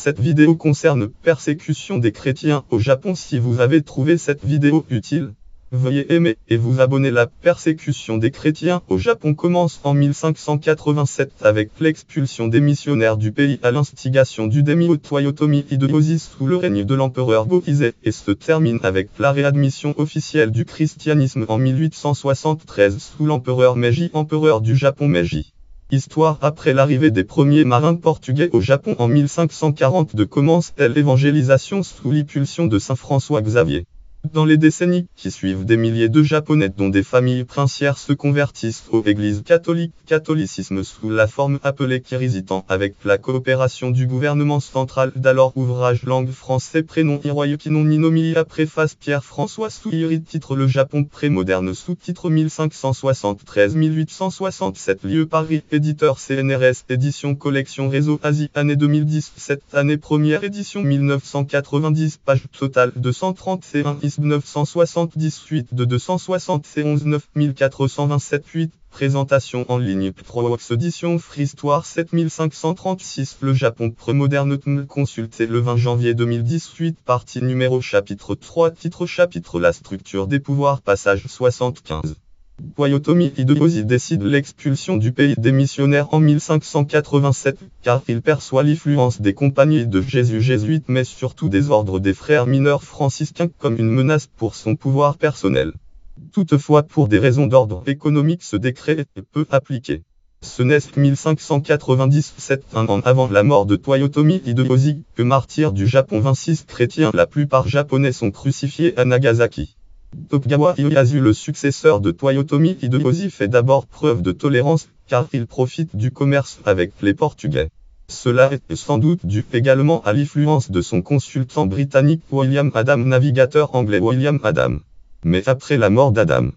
Cette vidéo concerne persécution des chrétiens au Japon. Si vous avez trouvé cette vidéo utile, veuillez aimer et vous abonner. La persécution des chrétiens au Japon commence en 1587 avec l'expulsion des missionnaires du pays à l'instigation du daimyo Toyotomi Hideyoshi sous le règne de l'empereur Go-Ise et se termine avec la réadmission officielle du christianisme en 1873 sous l'empereur Meiji, empereur du Japon Meiji. Histoire après l'arrivée des premiers marins portugais au Japon en 1542 commence-t-elle l'évangélisation sous l'impulsion de Saint François Xavier. Dans les décennies qui suivent, des milliers de Japonais dont des familles princières se convertissent aux églises catholiques, catholicisme sous la forme appelée kirisitan, avec la coopération du gouvernement central d'alors ouvrage langue français prénom Hiroyuki non Ninomiya préface Pierre-François Souiri titre Le Japon pré-moderne sous-titre 1573-1867 lieu Paris éditeur CNRS édition collection réseau Asie année 2010 cette année première édition 1990 page totale 231 978 de 271 9427 8 Présentation en ligne. Prox Audition Freehistoire 7536 Le Japon Premoderne Consulté le 20 janvier 2018 Partie numéro chapitre 3 Titre chapitre. La structure des pouvoirs. Passage 75 Toyotomi Hideyoshi décide l'expulsion du pays des missionnaires en 1587, car il perçoit l'influence des compagnies de Jésus jésuites mais surtout des ordres des frères mineurs franciscains comme une menace pour son pouvoir personnel. Toutefois pour des raisons d'ordre économique ce décret est peu appliqué. Ce n'est 1597, un an avant la mort de Toyotomi Hideyoshi, que martyr du Japon 26 chrétiens la plupart japonais sont crucifiés à Nagasaki. Tokugawa Ieyasu le successeur de Toyotomi Hideyoshi fait d'abord preuve de tolérance, car il profite du commerce avec les Portugais. Cela est sans doute dû également à l'influence de son consultant britannique William Adam navigateur anglais William Adam. Mais après la mort d'Adam,